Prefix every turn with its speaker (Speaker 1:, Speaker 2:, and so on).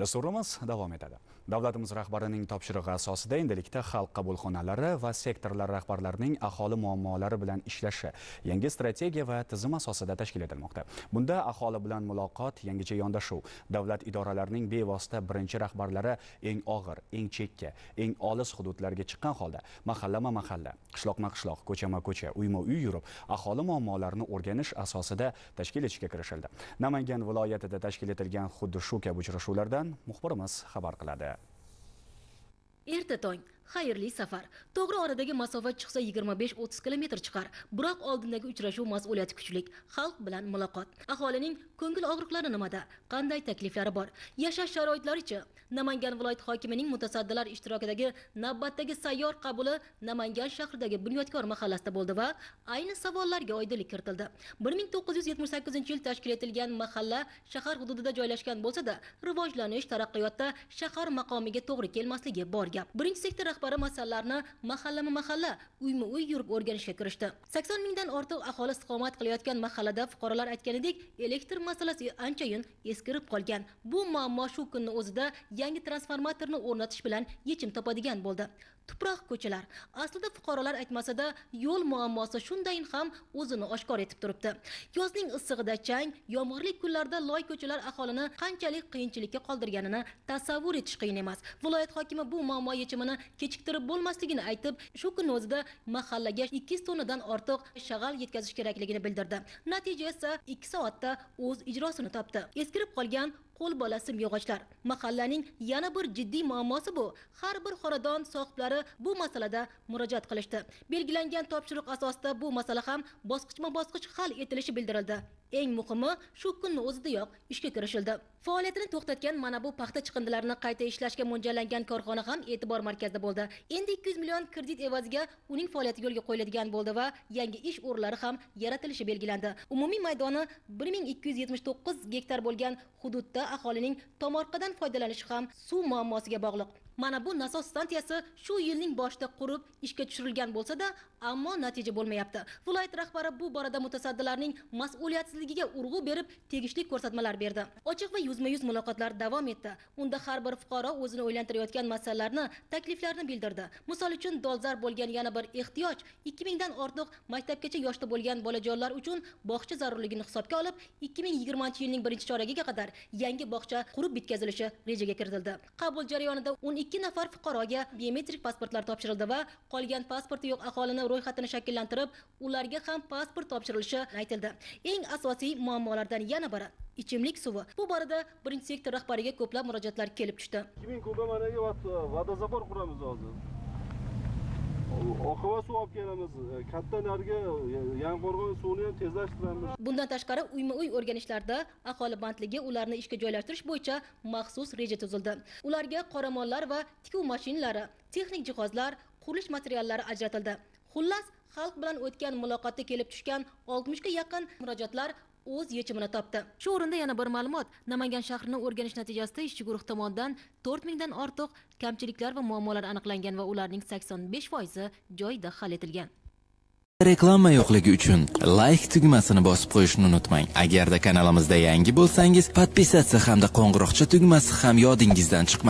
Speaker 1: Dasturimiz davom etadi. Davlatimiz rahbarining topshirig'i asosida endilikda xalq qabulxonalari va sektorlar rahbarlarining aholi muammolari bilan ishlashi yangi strategiya va tizim asosida tashkil etilmoqda. Bunda aholi bilan muloqot, yangicha yondashuv, davlat idoralarining bevosita birinchi rahbarlari eng og'ir, eng chekka, eng olis hududlarga chiqqan holda mahallama-mahalla, qishloqma-qishloq, ko'chama-ko'cha, uyma-uy yurib, aholi muammolarini o'rganish asosida tashkil etishga kirishildi. Namangan viloyatida tashkil etilgan xuddi shu kabi uchrashuvlardan muxbirimiz xabar qiladi.
Speaker 2: erta tong xayrli safar. To'g'ri oradagi masofa chiqsa 25-30 kilometr chiqar. Biroq oldindagi uchrashuv mas'uliyati kuchlik. Xalq bilan muloqot. Aholining ko'ngil og'riqlari nimada? Qanday takliflari bor? Yashash sharoitlarichi namangan viloyat hokimining mutasaddilar ishtirokidagi navbatdagi sayyor qabuli namangan shahridagi bunyodkor mahallasida bo'ldi va ayni savollarga oydinlik kiritildi. 1978 yil tashkil etilgan mahalla shahar hududida joylashgan bo'lsa-da rivojlanish taraqqiyotda shahar maqomiga to'g'ri kelmasligi bor gap. Birinchi sektor rahbari masalalarni mahallama mahalla uyma uy yurib o'rganishga kirishdi. 80 mingdan ortiq aholi istiqomat qilayotgan mahallada fuqarolar aytganidek elektr masalasi anchayin eskirib qolgan. Bu muammo shu kunni o'zida yangi transformatorni o'rnatish bilan yechim topadigan bo'ldi. Tuproq ko'chalar. Aslida fuqarolar aytmasada yo'l muammosi shundayin ham o'zini oshkor etib turibdi. Yozning issig'ida chang yomg'irli kunlarda loy ko'chalar aholini qanchalik qiyinchilikka qoldirganini tasavvur etish qiyin emas. Viloyat hokimi bu muammo yechimini kechiktirib bo'lmasligini aytib shu kunni o'zida mahallaga 200 tonnadan ortiq shag'al yetkazish kerakligini bildirdi. Natija esa 2 soatda o'z ijrosini topdi. Eskirib qolgan qo'l bola simyog'ochlar. Mahallaning yana bir jiddiy muammosi bu. Har bir xonadon sohiblari bu masalada murojaat qilishdi. Belgilangan topshiriq asosida bu masala ham bosqichma bosqich hal etilishi bildirildi. Eng muhimi shu kunni o'zidayoq ishga kirishildi. Faoliyatini to'xtatgan mana bu paxta chiqindilarini qayta ishlashga mo'ljallangan korxona ham e'tibor markazida bo'ldi. Endi 200 million kredit evaziga uning faoliyati yo'lga qo'yiladigan bo'ldi va yangi ish o'rinlari ham yaratilishi belgilandi. Umumiy maydoni 1279 gektar bo'lgan hududda aholining tomorqadan foydalanishi ham suv muammosiga bog'liq. Mana bu nasos stansiyasi shu yilning boshida qurib ishga tushirilgan bo'lsa-da, ammo natija bo'lmayapti. Viloyat rahbari bu borada mutasaddilarning mas'uliyatsizligiga urg'u berib, tegishli ko'rsatmalar berdi. Ochiq va yuzma-yuz muloqotlar davom etdi. Unda har bir fuqaro o'zini o'ylantirayotgan masalalarni, takliflarni bildirdi. Misol uchun dolzarb bo'lgan yana bir ehtiyoj 2000 dan ortiq maktabgacha yoshda bo'lgan bolajonlar uchun bog'cha zarurligini hisobga olib, 2020-yilning birinchi choragiga qadar yangi bog'cha qurib bitkazilishi rejaga kiritildi. Qabul jarayonida 12 ikki nafar fuqaroga biometrik pasportlar topshirildi va qolgan pasporti yo'q aholini ro'yxatini shakllantirib ularga ham pasport topshirilishi aytildi. Eng asosiy muammolardan yana biri ichimlik suvi. Bu borada birinchi sektor rahbariga ko'plab murojaatlar kelib tushdi.
Speaker 3: Ikki ming kuba managa vodozabor quramiz hozir. Oqova suv olib kelamiz e, katta narga e, yangiqo'rg'on suvini ham tezlashtiramiz.
Speaker 2: Bundan tashqari uyma uy o'rganishlarda aholi bandligi ularni ishga joylashtirish bo'yicha maxsus reja tuzildi. Ularga qoramollar va tikuv mashinalari texnik jihozlar qurilish materiallari ajratildi. Xullas xalq bilan o'tgan muloqotda kelib tushgan oltmishga yaqin murojaatlar o'z yechimini topdi. Shu o'rinda yana bir ma'lumot. Namangan shahrini o'rganish natijasida ishchi guruh tomonidan to'rt mingdan ortiq kamchiliklar va muammolar aniqlangan va ularning sakson besh foizi joyida hal etilgan.
Speaker 4: Reklama yo'qligi uchun like tugmasini bosib qo'yishni unutmang. Agarda kanalimizda yangi bo'lsangiz podpisatsiya hamda qo'ng'iroqcha tugmasi ham yodingizdan chiqmasin